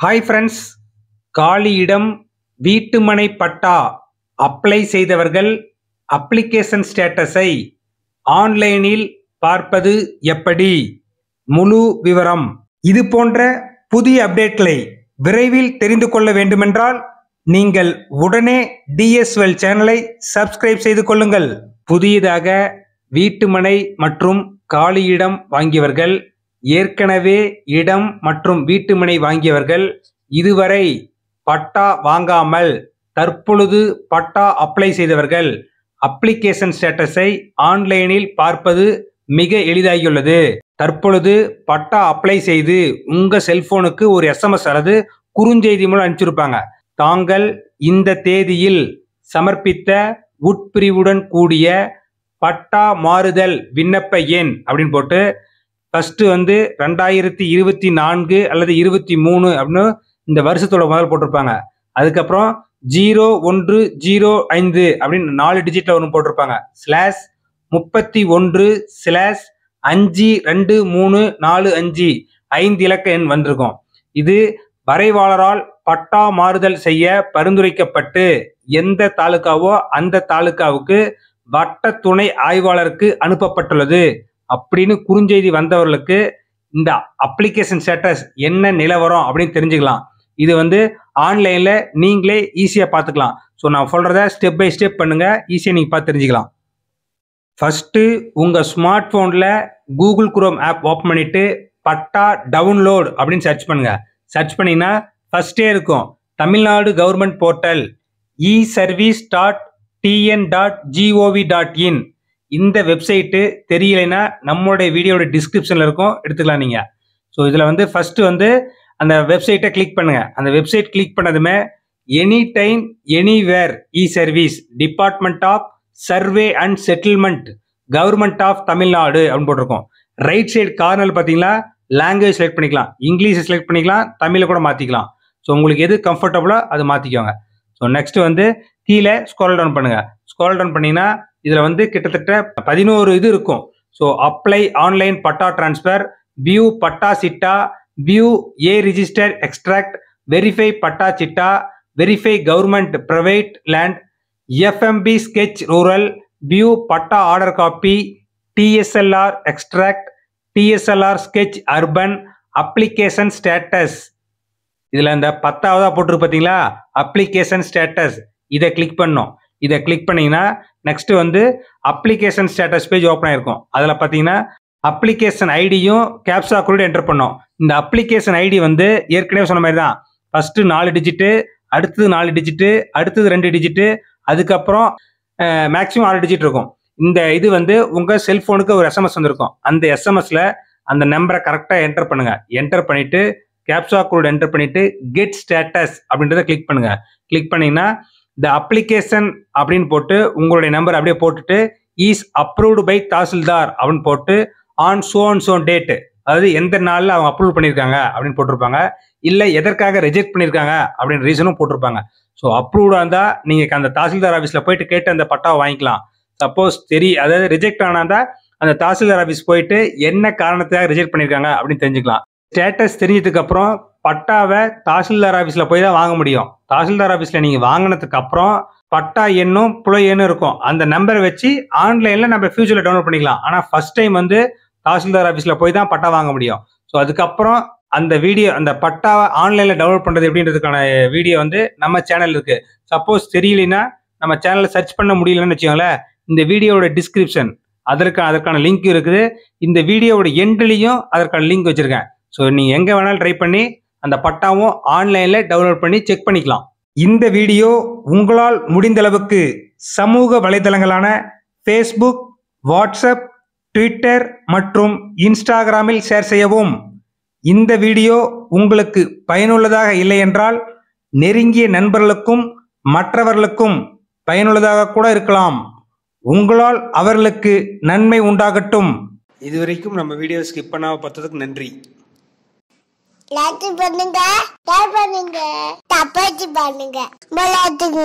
Hi friends காலியிடம் வீட்டுமனை பட்டா apply செய்தவர்கள் application ஸ்டேட்டஸை ஆன்லைனில் பார்ப்பது எப்படி? முழு விவரம். இது போன்ற புதிய அப்டேட்களை விரைவில் தெரிந்து கொள்ள வேண்டுமென்றால் நீங்கள் உடனே டிஎஸ்எல் சேனலை சப்ஸ்கிரைப் செய்து கொள்ளுங்கள். புதியதாக வீட்டுமனை மற்றும் காலியிடம் வாங்கியவர்கள் ஏற்கனவே இடம் மற்றும் வீட்டுமனை வாங்கியவர்கள் இதுவரை பட்டா வாங்காமல் தற்பொழுது பட்டா அப்ளை செய்தவர்கள் அப்ளிகேஷன் ஸ்டேட்டஸை ஆன்லைனில் பார்ப்பது மிக எளிதாகியுள்ளது. தற்பொழுது பட்டா அப்ளை செய்து உங்கள் செல்போனுக்கு ஒரு எஸ்எம்எஸ் அல்லது குறுஞ்செய்தி மூலம் அனுப்பிச்சிருப்பாங்க. தாங்கள் இந்த தேதியில் சமர்ப்பித்த உட்பிரிவுடன் கூடிய பட்டா மாறுதல் விண்ணப்ப எண் அப்படின்னு போட்டு ஃபர்ஸ்ட் வந்து ரெண்டாயிரத்தி இருபத்தி நான்கு அல்லது இருபத்தி மூணு அப்படின்னு இந்த வருஷத்தோட முதல் போட்டிருப்பாங்க. அதுக்கப்புறம் ஜீரோ ஒன்று ஜீரோ ஐந்து அப்படின்னு நாலு டிஜிட்ல ஒன்று போட்டிருப்பாங்க. ஸ்லாஷ் முப்பத்தி ஒன்று ஸ்லாஷ் அஞ்சு ரெண்டு மூணு நாலு அஞ்சு ஐந்து இலக்க எண் வந்திருக்கும். இது வரைவாளரால் பட்டா மாறுதல் செய்ய பரிந்துரைக்கப்பட்டு எந்த தாலுக்காவோ அந்த தாலுக்காவுக்கு வட்ட துணை ஆய்வாளருக்கு அனுப்பப்பட்டுள்ளது. அப்படின்னு குறுஞ்செய்தி வந்தவர்களுக்கு இந்த அப்ளிகேஷன் ஸ்டேட்டஸ் என்ன நிலவரம் அப்படின்னு தெரிஞ்சுக்கலாம். இது வந்து ஆன்லைனில் நீங்களே ஈஸியாக பார்த்துக்கலாம். ஸோ நான் சொல்கிறத ஸ்டெப் பை ஸ்டெப் பண்ணுங்கள் ஈஸியாக நீங்கள் பார்த்து தெரிஞ்சுக்கலாம். ஃபஸ்ட்டு உங்கள் ஸ்மார்ட் ஃபோனில் கூகுள் குரோம் ஆப் ஓப்பன் பண்ணிவிட்டு பட்டா டவுன்லோட் அப்படின்னு சர்ச் பண்ணுங்கள் சர்ச் பண்ணிங்கன்னா ஃபஸ்ட்டே இருக்கும். Tamil Nadu government portal e service dot TN dot G O V dot in இந்த வெப்சைட்டு தெரியலைன்னா நம்மளுடைய வீடியோட டிஸ்கிரிப்ஷனில் இருக்கும். எடுத்துக்கலாம் நீங்கள் ஸோ இதில் வந்து ஃபஸ்ட்டு வந்து அந்த வெப்சைட்டை கிளிக் பண்ணுங்கள் அந்த வெப்சைட் கிளிக் பண்ணதுமே any time anywhere e service department of survey and settlement government of Tamil Nadu அப்படின்னு போட்டிருக்கோம். ரைட் சைடு கார்னர் பார்த்தீங்கன்னா லாங்குவேஜ் செலக்ட் பண்ணிக்கலாம். இங்கிலீஷை செலக்ட் பண்ணிக்கலாம் தமிழை கூட மாற்றிக்கலாம் ஸோ உங்களுக்கு எது கம்ஃபர்டபுளோ அது மாற்றிக்கோங்க ஸோ நெக்ஸ்ட் வந்து கீழே ஸ்க்ரோல் டவுன் பண்ணுங்க. ஸ்க்ரோல் டவுன் பண்ணீங்கன்னா இதில் வந்து கிட்டத்தட்ட பதினோரு இது இருக்கும். So apply online patta transfer view patta chitta view A register extract verify patta chitta verify government private land FMB sketch rural view patta order copy TSLR extract TSLR sketch urban application status இதில் இந்த பத்தாவதா போட்டிருக்கு பார்த்தீங்களா application status இதை click பண்ணும் இதை click பண்ணீங்கன்னா next வந்து application status page open ஆயிருக்கும். அதில் பார்த்தீங்கன்னா அப்ளிகேஷன் ஐடியும் கேப்சா கூட என்டர் பண்ணோம் இந்த அப்ளிகேஷன் ஐடி வந்து ஏற்கனவே சொன்ன மாதிரி தான். ஃபர்ஸ்ட் நாலு டிஜிட்டு அடுத்தது நாலு டிஜிட்டு அடுத்தது ரெண்டு டிஜிட்டு அதுக்கப்புறம் மேக்ஸிமம் ஆறு டிஜிட் இருக்கும். இந்த இது வந்து உங்கள் செல்ஃபோனுக்கு ஒரு எஸ்எம்எஸ் வந்திருக்கும். அந்த எஸ்எம்எஸ்ல அந்த நம்பரை கரெக்டாக என்டர் பண்ணுங்க. என்டர் பண்ணிட்டு கேப்சா கோட் என்டர் பண்ணிட்டு கெட் ஸ்டேட்டஸ் அப்படின்றத கிளிக் பண்ணுங்க. கிளிக் பண்ணீங்கன்னா த அப்ளிகேஷன் அப்படின்னு போட்டு உங்களுடைய நம்பர் அப்படியே போட்டுட்டு இஸ் அப்ரூவ்டு பை தாசில்தார் அப்படின்னு போட்டு on so and so date அதாவது எந்த நாளில் அவங்க அப்ரூவ் பண்ணியிருக்காங்க அப்படின்னு போட்டிருப்பாங்க. இல்லை எதற்காக ரிஜெக்ட் பண்ணியிருக்காங்க அப்படின்னு ரீசனும் போட்டிருப்பாங்க. ஸோ அப்ரூவ்டாக இருந்தால் நீங்கள் அந்த தாசில்தார் ஆஃபீஸில் போயிட்டு கேட்டு அந்த பட்டாவை வாங்கிக்கலாம். சப்போஸ் தெரிய அதாவது ரிஜெக்ட் ஆனால் அந்த தாசில்தார் ஆஃபீஸ் போயிட்டு என்ன காரணத்துக்காக ரிஜெக்ட் பண்ணியிருக்காங்க அப்படின்னு தெரிஞ்சுக்கலாம். ஸ்டேட்டஸ் தெரிஞ்சதுக்கு அப்புறம் பட்டாவை தாசில்தார் ஆஃபீஸில் போய் தான் வாங்க முடியும். தாசில்தார் ஆஃபீஸில் நீங்கள் வாங்கினதுக்கு அப்புறம் பட்டா எண்ணும் புலை எண்ணும் இருக்கும். அந்த நம்பரை வச்சு ஆன்லைனில் நம்ம ஃபியூச்சரில் டவுன்லோட் பண்ணிக்கலாம். ஆனால் ஃபர்ஸ்ட் டைம் வந்து தாசில்தார் ஆஃபீஸில் போய் தான் பட்டா வாங்க முடியும். ஸோ அதுக்கப்புறம் அந்த வீடியோ அந்த பட்டாவை ஆன்லைனில் டவுன்லோட் பண்ணுறது எப்படின்றதுக்கான வீடியோ வந்து நம்ம சேனல் இருக்கு. சப்போஸ் தெரியலனா நம்ம சேனலில் சர்ச் பண்ண முடியலன்னு வச்சுக்கோங்களேன் இந்த வீடியோவோட டிஸ்கிரிப்ஷன் அதற்கான அதற்கான லிங்க் இருக்குது. இந்த வீடியோவோட எண்ட்லேயும் அதற்கான லிங்க் வச்சுருக்கேன். ஸோ நீங்கள் எங்கே வேணாலும் ட்ரை பண்ணி அந்த பட்டாவும் ஆன்லைனில் டவுன்லோட் பண்ணி செக் பண்ணிக்கலாம். இந்த வீடியோ உங்களால் முடிந்தளவுக்கு சமூக வலைதளங்களான ஃபேஸ்புக் வாட்ஸ்அப் ட்விட்டர் மற்றும் இன்ஸ்டாகிராமில் ஷேர் செய்யவும். இந்த வீடியோ உங்களுக்கு பயனுள்ளதாக இல்லை என்றால் நெருங்கிய நண்பர்களுக்கும் மற்றவர்களுக்கும் பயனுள்ளதாக கூட இருக்கலாம். உங்களால் அவர்களுக்கு நன்மை உண்டாகட்டும். இதுவரைக்கும் நம்ம வீடியோ ஸ்கிப் பண்ணாமல் பார்த்ததுக்கு நன்றி. லைக் பண்ணுங்க. ஷேர் பண்ணுங்க. தப்பாச்சு பண்ணுங்க. விளையாட்டுங்க